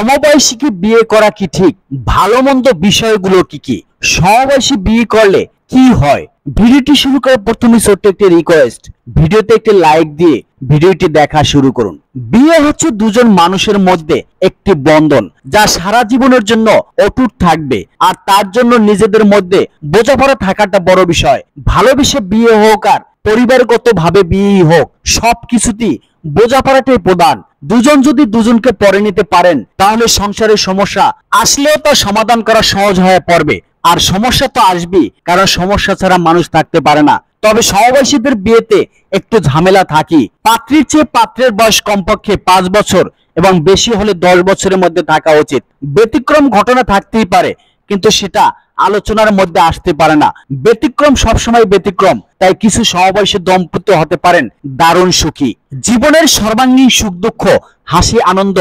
সমবয়সীকে বিয়ে করা কি ঠিক? ভালো মন্দ বিষয়গুলো কি কি? সমবয়সী বিয়ে করলে কি হয়? ভিডিওটি শুরু করার প্রথমে ছোট্ট একটি রিকোয়েস্ট ভিডিওতে একটি লাইক দিয়ে ভিডিওটি দেখা শুরু করুন। বিয়ে হচ্ছে দুজন মানুষের মধ্যে একটি বন্ধন, যা সারা জীবনের জন্য অটুট থাকবে, আর তার জন্য নিজেদের মধ্যে বোঝাপড়া থাকাটা বড় বিষয়। ভালোবেসে বিয়ে হোক আর পরিবারগত ভাবে বিয়েই হোক, সবকিছুতেই বোঝাপড়াটাই প্রধান। দুজন যদি দুজনকে পরে নিতে পারেন, তাহলে সংসারের সমস্যা আসলেও তা সমাধান করা সহজ হয়ে পড়বে। আর সমস্যা তো আসবেই, কারণ সমস্যা ছাড়া মানুষ থাকতে পারে না। তবে সমবয়সীদের বিয়েতে একটু ঝামেলা থাকি। পাত্রীর চেয়ে পাত্রের বয়স কমপক্ষে পাঁচ বছর এবং বেশি হলে দশ বছরের মধ্যে থাকা উচিত। ব্যতিক্রম ঘটনা থাকতেই পারে কিন্তু সেটা আলোচনার মধ্যে আসতে পারে না। ব্যতিক্রম সবসময় ব্যতিক্রম, তাই কিছু সমবয়সী দম্পতি হতে পারেন দারুণ সুখী। জীবনের সর্বাঙ্গীন সুখ দুঃখ, হাসি, আনন্দ,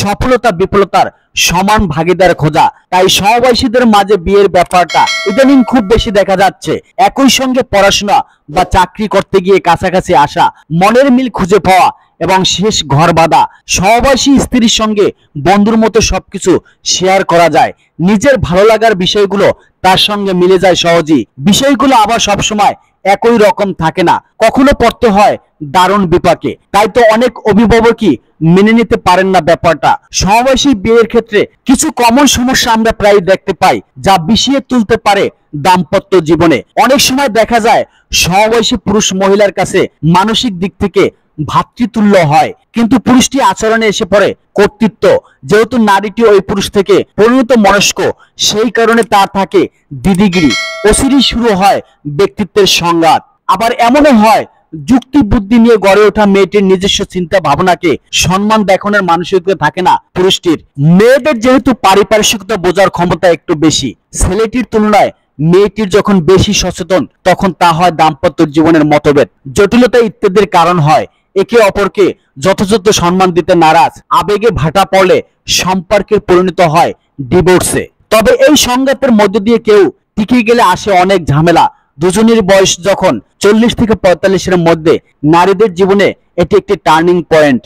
সফলতা, বিফলতার সমান ভাগিদার খোঁজা। তাই সমবয়সীদের মাঝে বিয়ের ব্যাপারটা ইদানিং খুব বেশি দেখা যাচ্ছে। একই সঙ্গে পড়াশোনা বা চাকরি করতে গিয়ে কাছাকাছি আসা, মনের মিল খুঁজে পাওয়া এবং শেষ ঘর বাঁধা। সহবাসী স্ত্রীর সঙ্গে বন্ধুর মতো সবকিছু শেয়ার করা যায়। নিজের ভালো লাগার বিষয়গুলো তার সঙ্গে মিলে যায় সহজেই। বিষয়গুলো আবার সবসময় একই রকম থাকে না। কখনো পড়তে হয় দারুণ বিপাকে। তাই তো অনেক অভিভাবকই মেনে নিতে পারেন না ব্যাপারটা। সমবয়সী বিয়ের ক্ষেত্রে কিছু কমন সমস্যা আমরা প্রায় দেখতে পাই, যা বিষিয়ে তুলতে পারে দাম্পত্য জীবনে। অনেক সময় দেখা যায় সমবয়সী পুরুষ মহিলার কাছে মানসিক দিক থেকে ভাতৃতুল্য হয়। কিন্তু পুরুষটি আচরণে এসে পড়ে কর্তৃত্ব। যেহেতু নারীটি ওই পুরুষ থেকে পরিণত মনস্ক, সেই কারণে তার থাকে দিদিগিরি। অসিরি শুরু হয় ব্যক্তিত্বের সংঘাত। আবার এমনও হয় যুক্তি বুদ্ধি নিয়ে গড়ে ওঠা মেয়েটির নিজস্ব চিন্তা ভাবনাকে সম্মান দেখানোর মানসিকতা থাকে না পুরুষটির। মেয়েদের যেহেতু পারিপার্শ্বিকতা বোঝার ক্ষমতা একটু বেশি, ছেলেটির তুলনায় মেয়েটির যখন বেশি সচেতন, তখন তা হয় দাম্পত্য জীবনের মতভেদ। জটিলতা ইত্যাদির কারণ হয় একে অপরকে যথাযথ সম্মান দিতে নারাজ। আবেগে ভাটা পড়লে সম্পর্কের পরিণত হয় ডিভোর্সে তবে এই সংঘাতের মধ্য দিয়ে কেউ টিকে গেলে আসে অনেক ঝামেলা। দুজনের বয়স যখন চল্লিশ থেকে পঁয়তাল্লিশের মধ্যে নারীদের জীবনে এটি একটি টার্নিং পয়েন্ট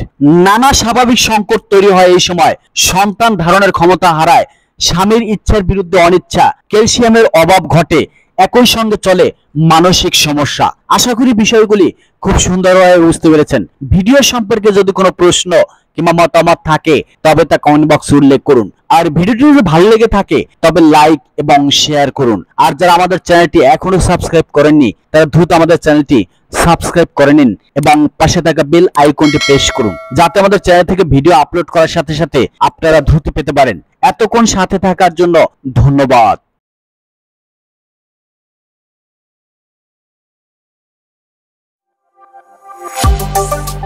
নানা স্বাভাবিক সংকট তৈরি হয় এই সময়। সন্তান ধারণের ক্ষমতা হারায়। স্বামীর ইচ্ছার বিরুদ্ধে অনিচ্ছা। ক্যালসিয়ামের অভাব ঘটে। একই সঙ্গে চলে মানসিক সমস্যা। আশা করি বিষয়গুলি খুব সুন্দরভাবে বুঝতে পেরেছেন। ভিডিও সম্পর্কে যদি কোনো প্রশ্ন কিংবা মতামত থাকে, তবে তা কমেন্ট বক্সে উল্লেখ করুন। আর ভিডিওটি যদি ভালো লেগে থাকে, তবে লাইক এবং শেয়ার করুন। আর যারা আমাদের চ্যানেলটি এখনও সাবস্ক্রাইব করেননি, তারা দ্রুত আমাদের চ্যানেলটি সাবস্ক্রাইব করে নিন এবং পাশে থাকা বেল আইকনটি প্রেস করুন, যাতে আমাদের চ্যানেল থেকে ভিডিও আপলোড করার সাথে সাথে আপনারা দ্রুত পেতে পারেন। এতক্ষণ সাথে থাকার জন্য ধন্যবাদ। Thank